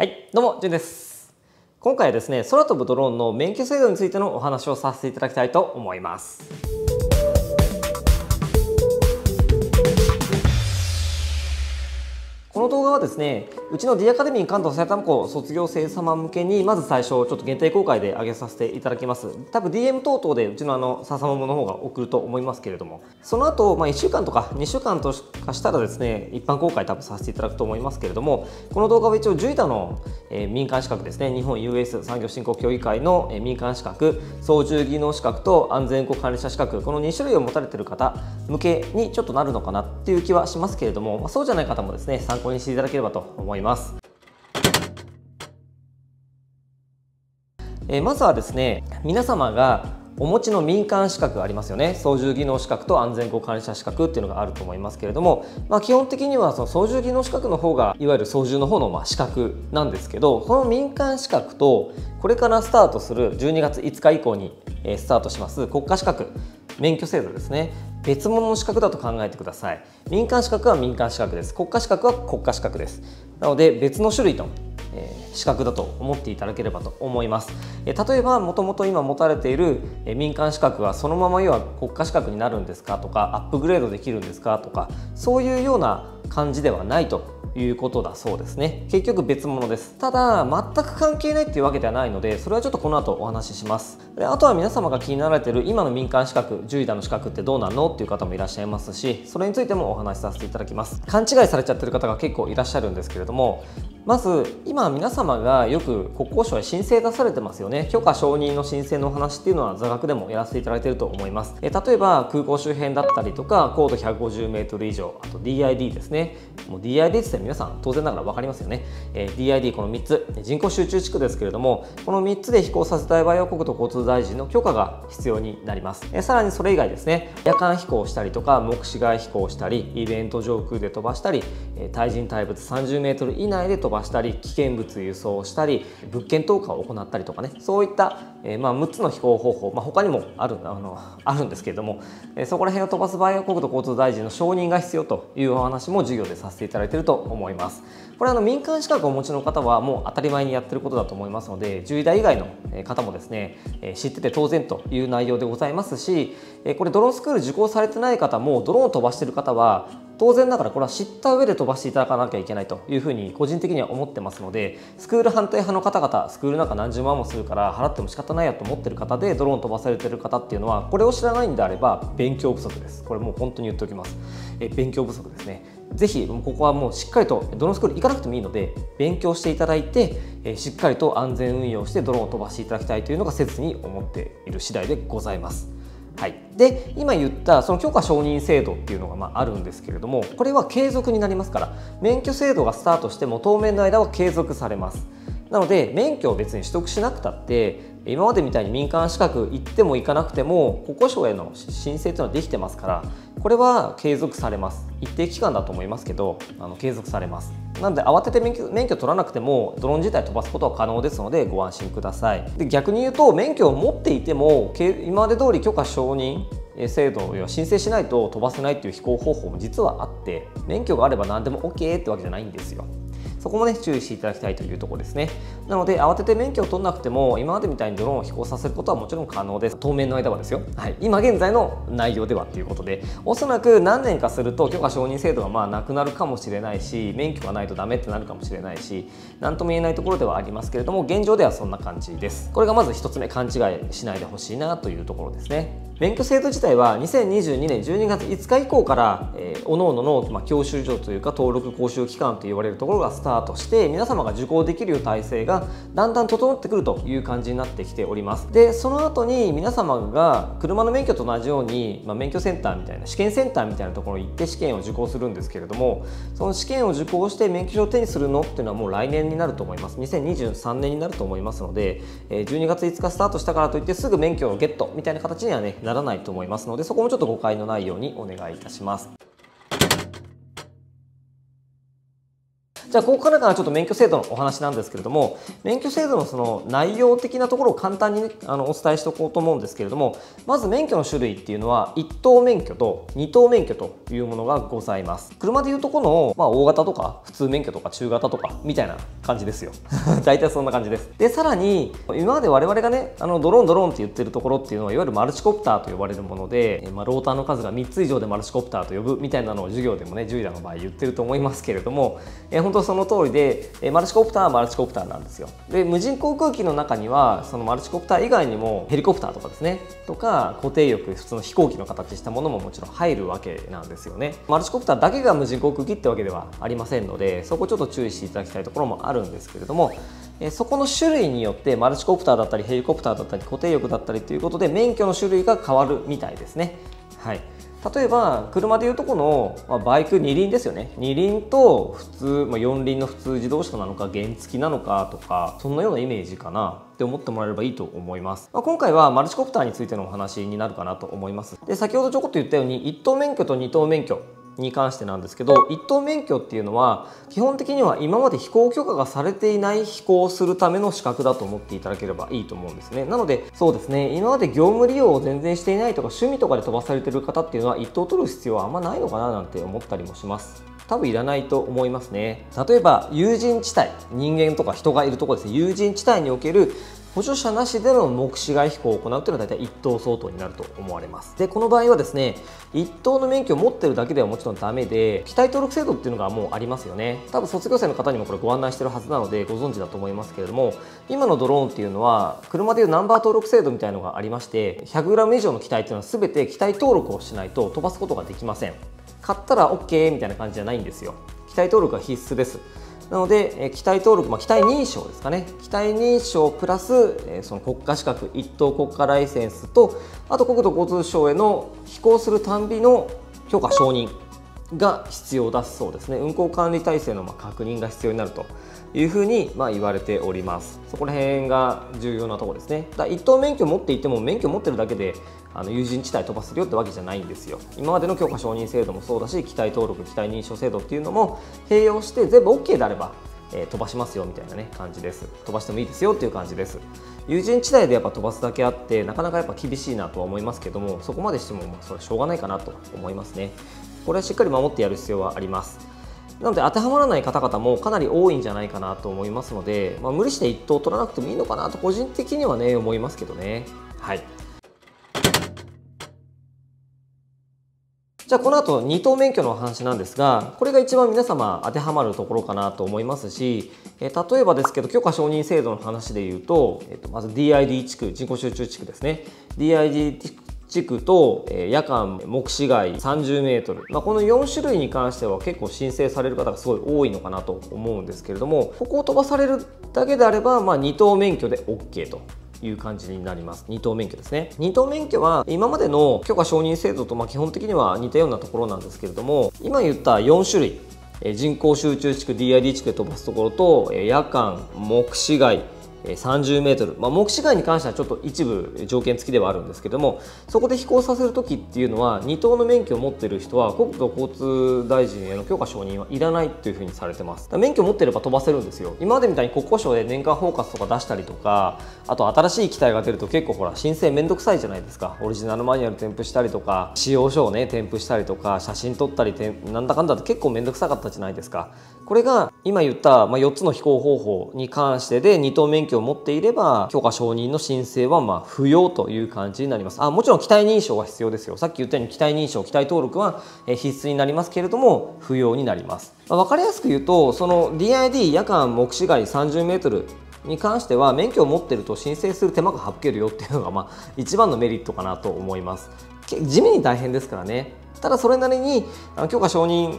はい、どうも、じゅんです。今回はですね、空飛ぶドローンの免許制度についてのお話をさせていただきたいと思います。この動画はですね、うちの D アカデミー関東埼玉校卒業生様向けにまず最初ちょっと限定公開で上げさせていただきます。多分 DM 等々でうちのあの笹マモの方が送ると思いますけれども、その後まあ1週間とか2週間とかしたらですね、一般公開多分させていただくと思いますけれども、この動画は一応 JUIDA の、えー民間資格ですね、日本 US 産業振興協議会の、えー民間資格、操縦技能資格と安全運航管理者資格、この2種類を持たれている方向けにちょっとなるのかなっていう気はしますけれども、まあ、そうじゃない方もですね、参考にしていただければと思います。えまずはですね皆様がお持ちの民間資格ありますよね。操縦技能資格と安全航管理者資格っていうのがあると思いますけれども、まあ、基本的にはその操縦技能資格の方がいわゆる操縦の方のま資格なんですけどこの民間資格とこれからスタートする12月5日以降にスタートします国家資格。免許制度ですね。別物の資格だと考えてください。民間資格は民間資格です。国家資格は国家資格です。なので別の種類とえ資格だと思っていただければと思います。え例えばもともと今持たれているえ民間資格はそのまま要は国家資格になるんですかとかアップグレードできるんですかとかそういうような感じではないということだそうですね。結局別物です。ただ全く関係ないっていうわけではないのでそれはちょっとこの後お話しします。であとは皆様が気になられている今の民間資格10位の資格ってどうなのっていう方もいらっしゃいますしそれについてもお話しさせていただきます。勘違いされちゃってる方が結構いらっしゃるんですけれどもまず今皆様がよく国交省へ申請出されてますよね。許可承認の申請のお話っていうのは座学でもやらせていただいていると思います。え例えば空港周辺だったりとか高度 150m 以上あと DID ですね。もう DID って言って皆さん当然ながら分かりますよね、えー DID この3つ。人口集中地区ですけれどもこの3つで飛行させたい場合は国土交通大臣の許可が必要になります。えさらにそれ以外ですね。夜間飛行したりとか目視外飛行したりイベント上空で飛ばしたりえー対人対物 30m 以内で飛ば飛ばしたり危険物輸送したり物件投下を行ったりとかねそういった、えーまあ、6つの飛行方法、まあ、他にもあるあのあるんですけれども、えーそこら辺を飛ばす場合は国土交通大臣の承認が必要というお話も授業でさせていただいていると思います。これあの民間資格をお持ちの方はもう当たり前にやってることだと思いますので10代以外の方もですね知ってて当然という内容でございますしこれドローンスクール受講されてない方もドローンを飛ばしてる方は当然ながらこれは知った上で飛ばしていただかなきゃいけないというふうに個人的には思ってますのでスクール反対派の方々スクールなんか何十万もするから払っても仕方ないやと思ってる方でドローン飛ばされてる方っていうのはこれを知らないんであれば勉強不足です。これもう本当に言っておきます。え勉強不足ですね。ぜひここはもうしっかりとドローンスクール行かなくてもいいので勉強していただいてしっかりと安全運用してドローンを飛ばしていただきたいというのが切に思っている次第でございます。はい、で今言ったその許可承認制度っていうのがまああるんですけれどもこれは継続になりますから免許制度がスタートしても当面の間は継続されますなので免許を別に取得しなくたって今までみたいに民間資格行っても行かなくても国交省への申請というのはできてますからこれは継続されます。一定期間だと思いますけどあの継続されます。なので慌てて免許免許取らなくてもドローン自体飛ばすことは可能ですのでご安心ください。で逆に言うと免許を持っていても今まで通り許可承認制度要は申請しないと飛ばせないっていう飛行方法も実はあって免許があれば何でも OK ってわけじゃないんですよ。そこもね注意していただきたいというところですね。なので慌てて免許を取らなくても今までみたいにドローンを飛行させることはもちろん可能です。当面の間はですよ、はい、今現在の内容ではということで。おそらく何年かすると許可承認制度がまあなくなるかもしれないし免許がないとダメってなるかもしれないし何とも言えないところではありますけれども現状ではそんな感じです。これがまず1つ目勘違いしないでほしいなというところですね。免許制度自体は2022年12月5日以降から、えー、各々の、まあ、教習所というか登録講習機関と言われるところがスタートして皆様が受講できる体制がだんだん整ってくるという感じになってきております。でその後に皆様が車の免許と同じように、まあ、免許センターみたいな試験センターみたいなところに行って試験を受講するんですけれどもその試験を受講して免許証を手にするのっていうのはもう来年になると思います。2023年になると思いますので12月5日スタートしたからといってすぐ免許をゲットみたいな形にはねならないと思いますのでそこもちょっと誤解のないようにお願いいたします。じゃあここからがちょっと免許制度のお話なんですけれども免許制度のその内容的なところを簡単に、ね、あのお伝えしておこうと思うんですけれどもまず免許の種類っていうのは1等免許と2等免許というものがございます。車でいうとこの、まあ、大型とか普通免許とか中型とかみたいな感じですよ。大体そんな感じです。でさらに今まで我々がねあのドローンドローンって言ってるところっていうのはいわゆるマルチコプターと呼ばれるもので、まあ、ローターの数が3つ以上でマルチコプターと呼ぶみたいなのを授業でもね獣医らの場合言ってると思いますけれども、え、本当その通りで、えー、マルチコプターはマルチコプターなんですよ。で無人航空機の中にはそのマルチコプター以外にもヘリコプターとかですねとか固定翼普通の飛行機の形したものももちろん入るわけなんですよね。マルチコプターだけが無人航空機ってわけではありませんのでそこちょっと注意していただきたいところもあるんですけれどもえそこの種類によってマルチコプターだったりヘリコプターだったり固定翼だったりということで免許の種類が変わるみたいですね。はい。例えば車でいうとこの、まあ、バイク二輪ですよね。二輪と普通、まあ、四輪の普通自動車なのか原付なのかとかそんなようなイメージかな。って思ってもらえればいいと思います、まあ、今回はマルチコプターについてのお話になるかなと思います。で先ほどちょこっと言ったように1等免許と2等免許。に関してなんですけど一等免許っていうのは基本的には今まで飛行許可がされていない飛行をするための資格だと思っていただければいいと思うんですね。なのでそうですね。今まで業務利用を全然していないとか趣味とかで飛ばされてる方っていうのは一等取る必要はあんまないのかななんて思ったりもします。多分いらないと思いますね。例えば有人地帯人間とか人がいるところですね。有人地帯における補助者なしでの目視外飛行を行うというのは大体1等相当になると思われます。でこの場合はですね1等の免許を持ってるだけではもちろんダメで機体登録制度っていうのがもうありますよね。多分卒業生の方にもこれご案内してるはずなのでご存知だと思いますけれども今のドローンっていうのは車でいうナンバー登録制度みたいのがありまして 100g 以上の機体っていうのは全て機体登録をしないと飛ばすことができません。買ったら OK みたいな感じじゃないんですよ。機体登録は必須です。なので、え機体登録、まあ、機体認証ですかね。機体認証プラス、えその国家資格一等国家ライセンスとあと国土交通省への飛行するたんびの許可承認が必要だそうですね。運行管理体制の確認が必要になるというふうにま言われております。そこら辺が重要なところですね。だ一等免許持っていても免許持ってるだけであの有人地帯飛ばせるよってわけじゃないんですよ。今までの許可承認制度もそうだし機体登録機体認証制度っていうのも併用して全部 OK であれば、えー、飛ばしますよみたいなね感じです。飛ばしてもいいですよっていう感じです。有人地帯でやっぱ飛ばすだけあってなかなかやっぱ厳しいなとは思いますけどもそこまでしてもまあそれしょうがないかなと思いますね。これはしっかり守ってやる必要はあります。なので当てはまらない方々もかなり多いんじゃないかなと思いますので、まあ、無理して1等取らなくてもいいのかなと個人的にはね思いますけどね。はい。じゃあこの後2等免許の話なんですがこれが一番皆様当てはまるところかなと思いますし、え例えばですけど許可承認制度の話でいうと、えっと、まず DID 地区人工集中地区ですね。DID 地区と夜間目視外30メートル、まあ、この4種類に関しては結構申請される方がすごい多いのかなと思うんですけれどもここを飛ばされるだけであれば、まあ、2等免許で OK と。いう感じになります。2等免許ですね。2等免許は今までの許可承認制度とま基本的には似たようなところなんですけれども今言った4種類人口集中地区 DID 地区で飛ばすところと夜間目視外30メートル、まあ、目視外に関してはちょっと一部条件付きではあるんですけどもそこで飛行させる時っていうのは2等の免許を持っている人は国土交通大臣への許可承認はいらないというふうにされてます。免許持ってれば飛ばせるんですよ。今までみたいに国交省で年間包括とか出したりとかあと新しい機体が出ると結構ほら申請めんどくさいじゃないですか。オリジナルマニュアル添付したりとか使用書をね添付したりとか写真撮ったりなんだかんだって結構めんどくさかったじゃないですか。これが今言った、ま、4つの飛行方法に関してで2等免許を持っていれば許可承認の申請はま不要という感じになります。あもちろん機体認証は必要ですよ。さっき言ったように機体認証機体登録は必須になりますけれども不要になります、まあ、分かりやすく言うとその DID 夜間目視外 30m に関しては免許を持ってると申請する手間が省けるよっていうのがまあ一番のメリットかなと思います。地味に大変ですからね。ただそれなりに許可承認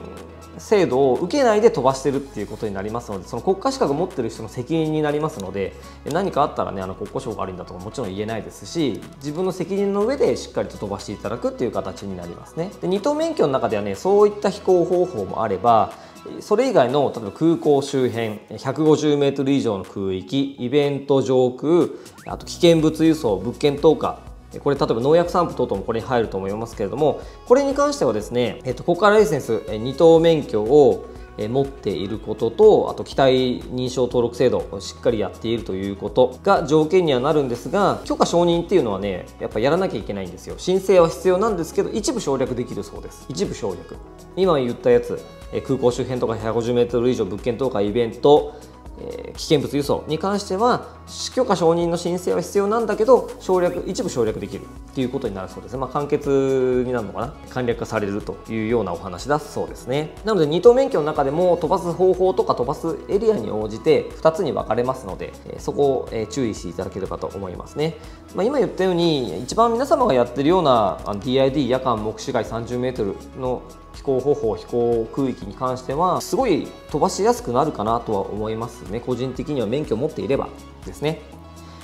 制度を受けないで飛ばしてるっていうことになりますのでその国家資格を持ってる人の責任になりますので何かあったらねあの国交省が悪いんだとかもちろん言えないですし自分の責任の上でしっかりと飛ばしていただくっていう形になりますね。で2等免許の中ではねそういった飛行方法もあればそれ以外の例えば空港周辺150メートル以上の空域イベント上空あと危険物輸送物件投下これ例えば農薬散布等々もこれに入ると思いますけれどもこれに関してはですね、えっと、国家ライセンス2等免許を持っていることとあと機体認証登録制度をしっかりやっているということが条件にはなるんですが許可承認っていうのはねやっぱやらなきゃいけないんですよ。申請は必要なんですけど一部省略できるそうです。一部省略。今言ったやつ空港周辺とか 150m 以上物件とかイベントえ危険物輸送に関しては許可承認の申請は必要なんだけど省略一部省略できるっていうことになるそうですね、まあ、簡潔になるのかな。簡略化されるというようなお話だそうですね。なので2等免許の中でも飛ばす方法とか飛ばすエリアに応じて2つに分かれますのでそこを注意していただければと思いますね、まあ、今言ったように一番皆様がやってるような DID 夜間目視外 30m の飛行方法飛行空域に関してはすごい飛ばしやすくなるかなとは思いますね。個人的には免許を持っていればですね。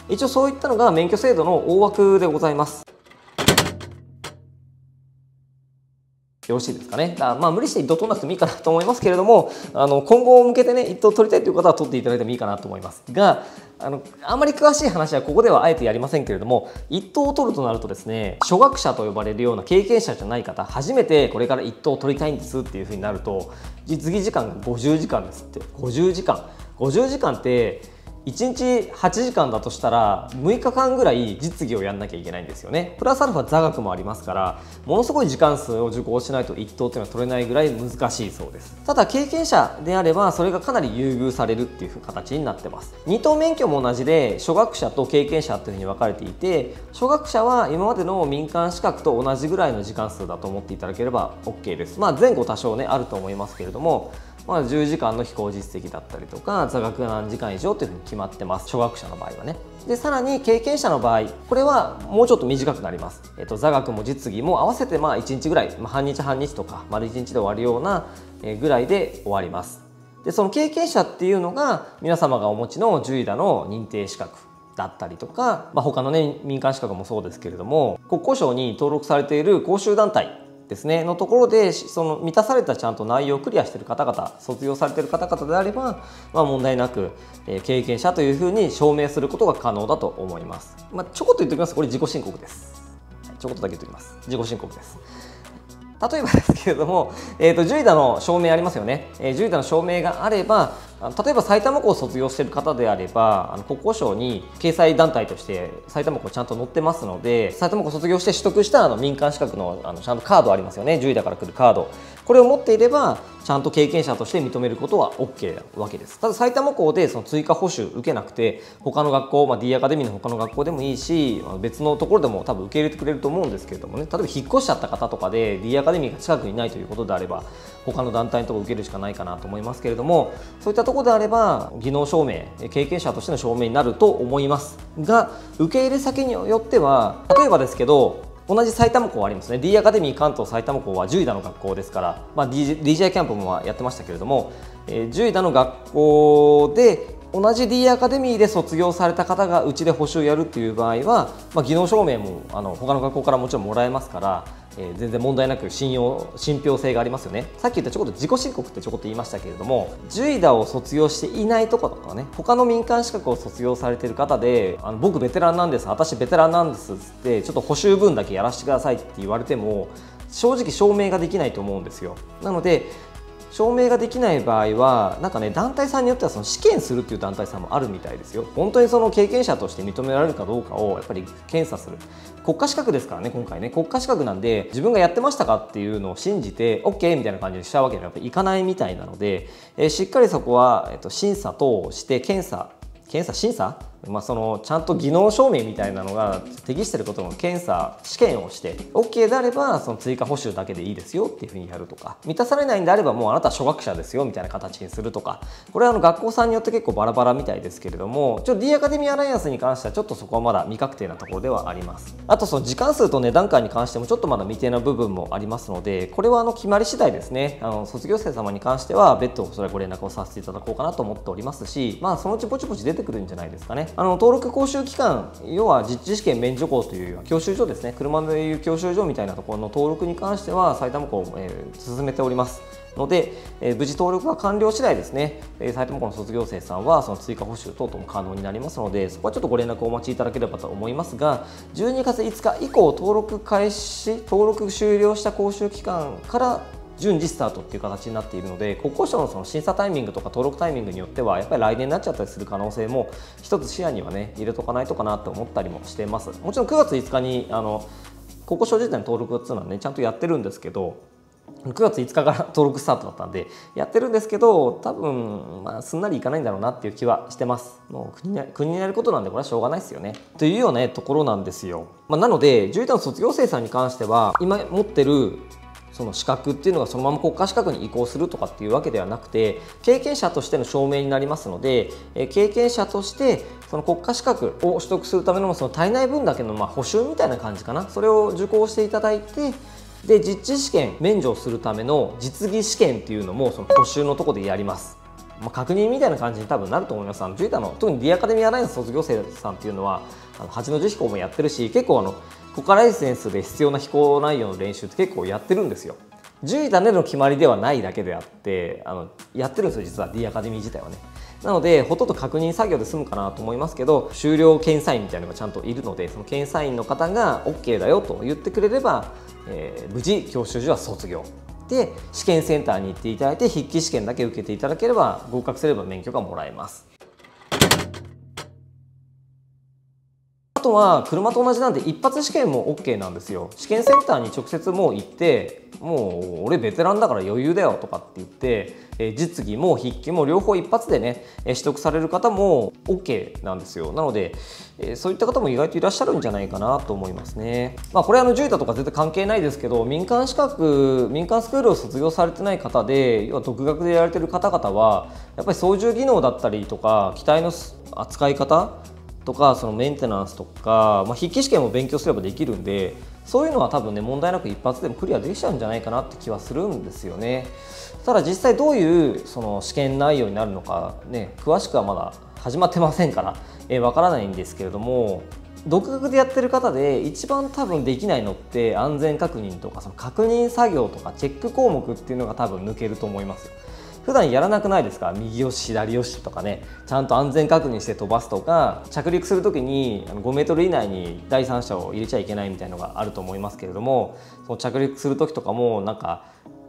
一応そういったのが免許制度の大枠でございます。よろしいですかね。あまあ無理して一等取らなくてもいいかなと思いますけれども、あの今後を向けてね一等取りたいという方は取っていただいてもいいかなと思いますが、あのあんまり詳しい話はここではあえてやりませんけれども、一等を取るとなるとですね、初学者と呼ばれるような経験者じゃない方、初めてこれから一等を取りたいんですっていうふうになると、実技時間が50時間ですって。50時間。50時間って1日8時間だとしたら6日間ぐらい実技をやんなきゃいけないんですよね。プラスアルファ座学もありますからものすごい時間数を受講しないと1等っていうのは取れないぐらい難しいそうです。ただ経験者であればそれがかなり優遇されるっていう形になってます。2等免許も同じで初学者と経験者というふうに分かれていて初学者は今までの民間資格と同じぐらいの時間数だと思っていただければ OK です。まあ前後多少ねあると思いますけれどもまあ、10時間の飛行実績だったりとか座学が何時間以上というふうに決まってます。初学者の場合はね。でさらに経験者の場合これはもうちょっと短くなります、えっと、座学も実技も合わせてまあ1日ぐらい、まあ、半日半日とか丸1日で終わるようなぐらいで終わります。でその経験者っていうのが皆様がお持ちの獣医だの認定資格だったりとか、まあ、他のね民間資格もそうですけれども国交省に登録されている講習団体ですね。のところでその満たされたちゃんと内容をクリアしている方々卒業されている方々であれば、まあ、問題なく、えー、経験者というふうに証明することが可能だと思います、まあ、ちょこっと言っておきます。これ自己申告です、ちょこっとだけ言っておきます。自己申告です。例えばですけれども、えーと、獣医の証明ありますよね、えー、獣医の証明があれば例えば埼玉校を卒業している方であればあの国交省に掲載団体として埼玉校ちゃんと載ってますので埼玉校卒業して取得したあの民間資格のあのちゃんとカードありますよね。獣医だから来るカード。これを持っていればちゃんと経験者として認めることは OK なわけです。ただ埼玉校でその追加補習受けなくて他の学校、まあ、D アカデミーの他の学校でもいいし別のところでも多分受け入れてくれると思うんですけれどもね。例えば引っ越しちゃった方とかで D アカデミーが近くにないということであれば他の団体のところ受けるしかないかなと思いますけれどもそういったところであれば技能証明経験者としての証明になると思いますが受け入れ先によっては例えばですけど同じ埼玉校ありますね。D アカデミー関東埼玉校は10位だの学校ですから、まあ、DJ, キャンプもやってましたけれども、えー、10位だの学校で同じ D アカデミーで卒業された方がうちで補習をやるっていう場合は、まあ、技能証明もあの他の学校からもちろんもらえますからえ、全然問題なく信用信憑性がありますよね。さっき言ったちょこっと自己申告ってちょこっと言いましたけれども獣医だを卒業していないとことかね他の民間資格を卒業されている方であの僕ベテランなんです私ベテランなんですっつってちょっと補修分だけやらせてくださいって言われても正直証明ができないと思うんですよ。なので証明ができない場合はなんかね団体さんによってはその試験するっていう団体さんもあるみたいですよ。本当にその経験者として認められるかどうかをやっぱり検査する。国家資格ですからね今回ね。国家資格なんで自分がやってましたかっていうのを信じて OK みたいな感じにしたわけにはやっぱいかないみたいなので、えー、しっかりそこは、えー、と審査等をして検査検査審査まあ、そのちゃんと技能証明みたいなのが適してることの検査試験をして OK であればその追加補習だけでいいですよっていうふうにやるとか満たされないんであればもうあなたは初学者ですよみたいな形にするとかこれはあの学校さんによって結構バラバラみたいですけれどもちょっと D アカデミーアライアンスに関してはちょっとそこはまだ未確定なところではあります。あとその時間数と値段感に関してもちょっとまだ未定な部分もありますのでこれはあの決まり次第ですね。あの卒業生様に関しては別途それはご連絡をさせていただこうかなと思っておりますしまあそのうちぼちぼち出てくるんじゃないですかね。あの登録講習期間要は実地試験免除校という教習所ですね。車でいう教習所みたいなところの登録に関しては埼玉校、えー、進めております。ので、えー、無事登録が完了次第ですね、えー、埼玉校の卒業生さんはその追加補習等々も可能になりますのでそこはちょっとご連絡をお待ちいただければと思いますが12月5日以降登録開始登録終了した講習期間から順次スタートっていう形になっているので国交省のその審査タイミングとか登録タイミングによってはやっぱり来年になっちゃったりする可能性も一つ視野にはね入れとかないとかなと思ったりもしています。もちろん9月5日にあの国交省自体の登録っていうのはねちゃんとやってるんですけど9月5日から 登録スタートだったんでやってるんですけど多分、まあ、すんなりいかないんだろうなっていう気はしてます。もう国に国にやることなんでこれはしょうがないですよね。というような、ところなんですよ、まあ、なので獣医の卒業生さんに関しては今持ってるその資格っていうのがそのまま国家資格に移行するとかっていうわけではなくて経験者としての証明になりますので、経験者としてその国家資格を取得するためのその体内分だけのま補修みたいな感じかなそれを受講していただいてで実地試験免除するための実技試験っていうのもその補修のとこでやります。まあ、確認みたいな感じに多分なると思います。あのジュータの特に D アカデミアライアンス卒業生さんっていうのはあの8の字飛行もやってるし結構あの国家ライセンスで必要な飛行内容の練習って結構やってるんですよ。10位種の決まりではないだけであってあのやってるんですよ実は D アカデミー自体はね。なのでほとんど確認作業で済むかなと思いますけど終了検査員みたいなのがちゃんといるのでその検査員の方が OK だよと言ってくれれば、えー、無事教習所は卒業で試験センターに行っていただいて筆記試験だけ受けていただければ合格すれば免許がもらえます。とは車と同じなんで一発試験も OK なんですよ。試験センターに直接もう行ってもう俺ベテランだから余裕だよとかって言って実技も筆記も両方一発でね取得される方も OK なんですよ。なのでそういった方も意外といらっしゃるんじゃないかなと思いますね。まあこれあの10位だとか絶対関係ないですけど民間資格民間スクールを卒業されてない方で要は独学でやられてる方々はやっぱり操縦技能だったりとか機体の扱い方とかそのメンテナンスとか、まあ、筆記試験も勉強すればできるんでそういうのは多分ね問題なく一発でもクリアできちゃうんじゃないかなって気はするんですよね。ただ実際どういうその試験内容になるのかね詳しくはまだ始まってませんからわ、えー、からないんですけれども独学でやってる方で一番多分できないのって安全確認とかその確認作業とかチェック項目っていうのが多分抜けると思いますよ。普段やらなくないですか？右よし左よしとかね。ちゃんと安全確認して飛ばすとか。着陸する時に5メートル以内に第三者を入れちゃいけないみたいのがあると思いますけれどもその着陸する時とかもなんか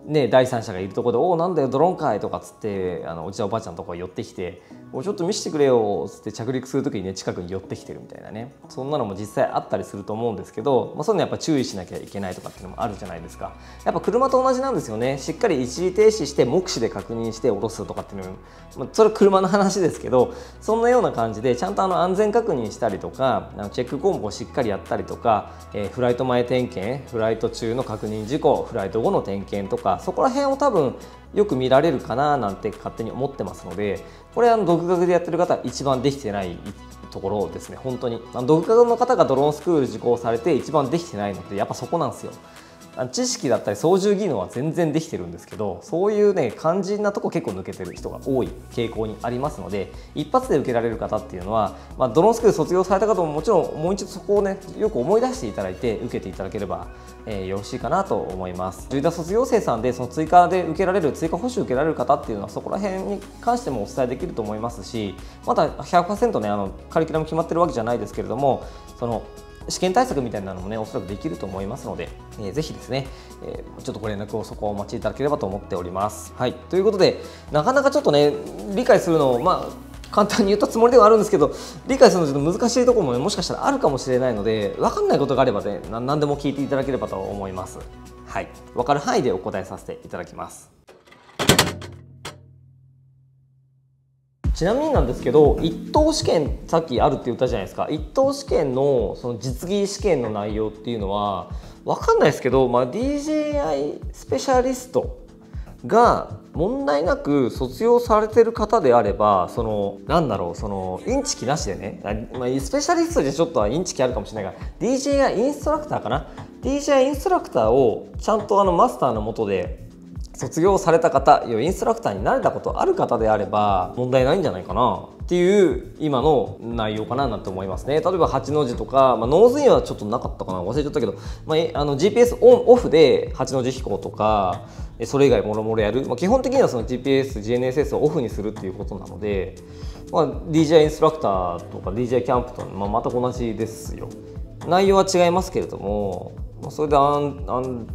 ね、第三者がいるところで「おおなんだよドローンかい」とかっつってあのおじちゃんおばあちゃんのとこ寄ってきて「おちょっと見せてくれよ」っつって着陸する時にね近くに寄ってきてるみたいなね。そんなのも実際あったりすると思うんですけど、まあ、そういうのやっぱ注意しなきゃいけないとかっていうのもあるじゃないですか。やっぱ車と同じなんですよね。しっかり一時停止して目視で確認して降ろすとかっていうのも、まあ、それは車の話ですけどそんなような感じでちゃんとあの安全確認したりとかあのチェック項目をしっかりやったりとか、えー、フライト前点検フライト中の確認事項フライト後の点検とかそこら辺を多分分よく見られるかななんて勝手に思ってますのでこれあの独学でやってる方は一番できてないところですね。本当に。独学の方がドローンスクール受講されて一番できてないのってやっぱそこなんですよ。知識だったり操縦技能は全然できてるんですけどそういうね肝心なとこ結構抜けてる人が多い傾向にありますので一発で受けられる方っていうのは、まあ、ドローンスクール卒業された方ももちろんもう一度そこをねよく思い出していただいて受けていただければ、えー、よろしいかなと思います。10代卒業生さんでその追加で受けられる追加補習受けられる方っていうのはそこら辺に関してもお伝えできると思いますしまだ100%ねあのカリキュラム決まってるわけじゃないですけれどもその試験対策みたいなのもねおそらくできると思いますので、えー、ぜひですね、えー、ちょっとご連絡をそこをお待ちいただければと思っております。はいということでなかなかちょっとね理解するのをまあ簡単に言ったつもりではあるんですけど理解するのちょっと難しいところも、ね、もしかしたらあるかもしれないので分かんないことがあればね何でも聞いていただければと思います。はい、分かる範囲でお答えさせていただきます。ちなみになんですけど一等試験さっきあるって言ったじゃないですか。一等試験のその実技試験の内容っていうのは分かんないですけど、まあ、DJI スペシャリストが問題なく卒業されてる方であればそのなんだろうそのインチキなしでね、まあ、スペシャリストでちょっとはインチキあるかもしれないが DJI インストラクターかな？DJI インストラクターをちゃんとあのマスターのもとで卒業された方インストラクターになれたことある方であれば問題ないんじゃないかなっていう今の内容かななんて思いますね。例えば8の字とか、まあ、ノーズインはちょっとなかったかな忘れちゃったけど、まあ、あの GPS オンオフで8の字飛行とかそれ以外もろもろやる、まあ、基本的にはその GPS、GNSS をオフにするっていうことなので、まあ、DJ インストラクターとか DJ キャンプと、まあ、全く同じですよ。内容は違いますけれどもそれで安安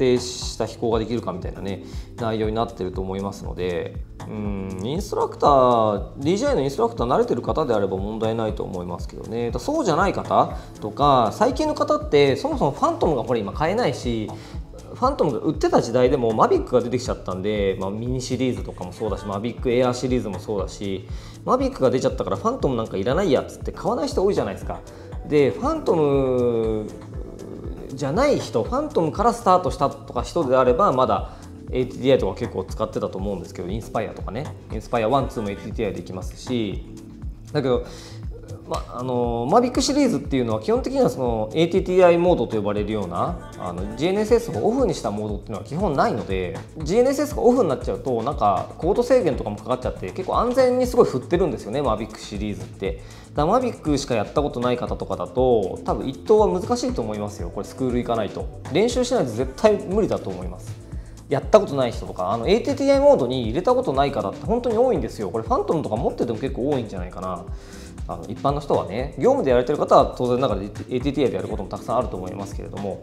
定した飛行ができるかみたいなね内容になってると思いますのでうんインストラクター DJI のインストラクター慣れてる方であれば問題ないと思いますけどね。そうじゃない方とか最近の方ってそもそもファントムがこれ今買えないしファントムが売ってた時代でもマビックが出てきちゃったんで、まあ、ミニシリーズとかもそうだしマビックエアーシリーズもそうだしマビックが出ちゃったからファントムなんかいらないやつって買わない人多いじゃないですか。でファントムじゃない人ファントムからスタートしたとか人であればまだ ATTI とか結構使ってたと思うんですけどインスパイアとかね。インスパイア12も ATTI できますし。だけどまあのマビックシリーズっていうのは基本的にはその ATTI モードと呼ばれるようなあの GNSS をオフにしたモードっていうのは基本ないので GNSS がオフになっちゃうとなんかコード制限とかもかかっちゃって結構安全にすごい振ってるんですよねマービックシリーズって。だマービックしかやったことない方とかだと多分一等は難しいと思いますよ。これスクール行かないと。練習しないと絶対無理だと思います。やったことない人とかあの ATTI モードに入れたことない方って本当に多いんですよ。これファントムとか持ってても結構多いんじゃないかな。あの一般の人はね業務でやられてる方は当然ながら ATTI でやることもたくさんあると思いますけれども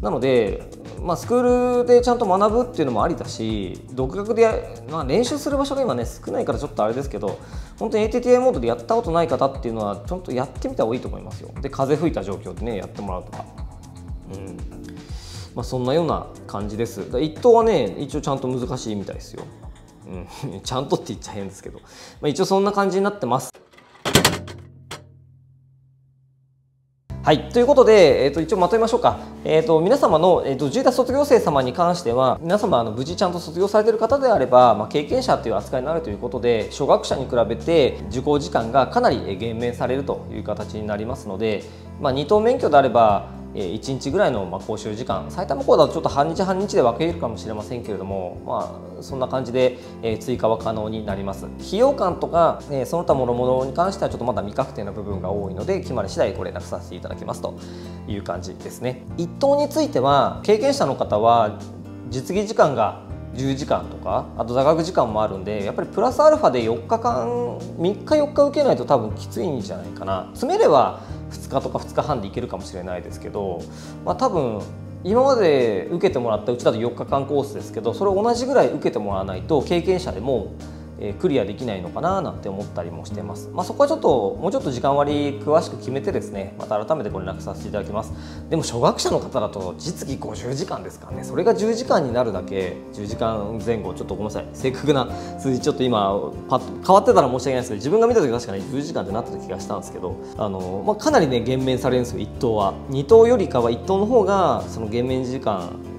なので、まあ、スクールでちゃんと学ぶっていうのもありだし独学で、まあ、練習する場所が今ね少ないからちょっとあれですけど本当に ATTI モードでやったことない方っていうのはちょっとやってみた方がいいと思いますよで風吹いた状況でねやってもらうとか。うんまあ、そんなような感じです。一等はね一応ちゃんと難しいみたいですよ。うん、ちゃんとって言っちゃ変ですけど、まあ、一応そんな感じになってます。はい、ということで、えー、と一応まとめましょうか、えー、と皆様の、えー、と10代卒業生様に関しては皆様あの無事ちゃんと卒業されてる方であれば、まあ、経験者という扱いになるということで初学者に比べて受講時間がかなり減免されるという形になりますので、まあ、2等免許であれば1日ぐらいのま講習時間埼玉校だとちょっと半日半日で分けるかもしれませんけれども、まあ、そんな感じで追加は可能になります。費用感とかその他諸々に関してはちょっとまだ未確定な部分が多いので決まり次第ご連絡させていただきますという感じですね。一等については経験者の方は実技時間が10時間とかあと座学時間もあるんでやっぱりプラスアルファで4日間3日4日受けないと多分きついんじゃないかな。詰めれば2日とか2日半でいけるかもしれないですけど、まあ、多分今まで受けてもらったうちだと4日間コースですけどそれを同じぐらい受けてもらわないと経験者でもえクリアできないのかななんて思ったりもしてます、まあ、そこはちょっともうちょっと時間割詳しく決めてですねまた改めてご連絡させていただきます。でも初学者の方だと実技50時間ですからね。それが10時間になるだけ10時間前後ちょっとごめんなさい。正確な数字ちょっと今パッと変わってたら申し訳ないですけど自分が見た時確かに10時間ってなってた気がしたんですけどあの、まあ、かなりね減免されるんですよ1等は。2等よりかは1等の方がその減免時間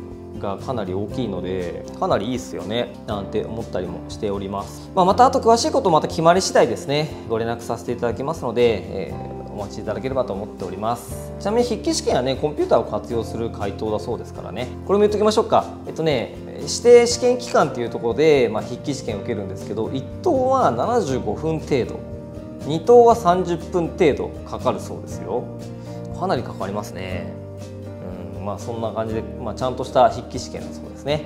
がかなり大きいのでかなりいいっすよねなんて思ったりもしております、まあ、またあと詳しいことまた決まり次第ですねご連絡させていただきますので、えーお待ちいただければと思っております。ちなみに筆記試験はねコンピューターを活用する回答だそうですからね。これも言っときましょうか。えっとね指定試験機関っていうところで、まあ、筆記試験を受けるんですけど1等は75分程度2等は30分程度かかるそうですよ。かなりかかりますね。まあ、そんな感じで、まあ、ちゃんとした筆記試験だそうですね。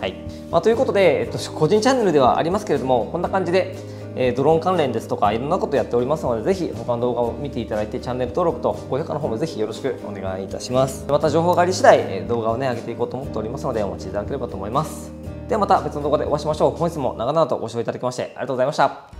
はい。まあ、ということで、えっと、個人チャンネルではありますけれどもこんな感じで、えー、ドローン関連ですとかいろんなことやっておりますのでぜひ他の動画を見ていただいてチャンネル登録と高評価の方もぜひよろしくお願いいたします。また情報があり次第動画をね上げていこうと思っておりますのでお待ちいただければと思います。ではまた別の動画でお会いしましょう。本日も長々とご視聴いただきましてありがとうございました。